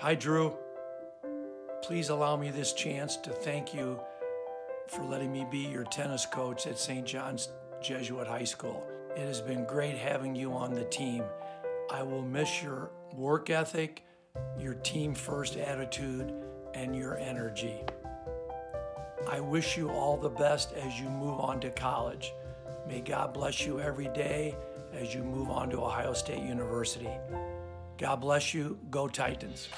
Hi, Drew. Please allow me this chance to thank you for letting me be your tennis coach at St. John's Jesuit High School. It has been great having you on the team. I will miss your work ethic, your team first attitude, and your energy. I wish you all the best as you move on to college. May God bless you every day as you move on to Ohio State University. God bless you. Go Titans.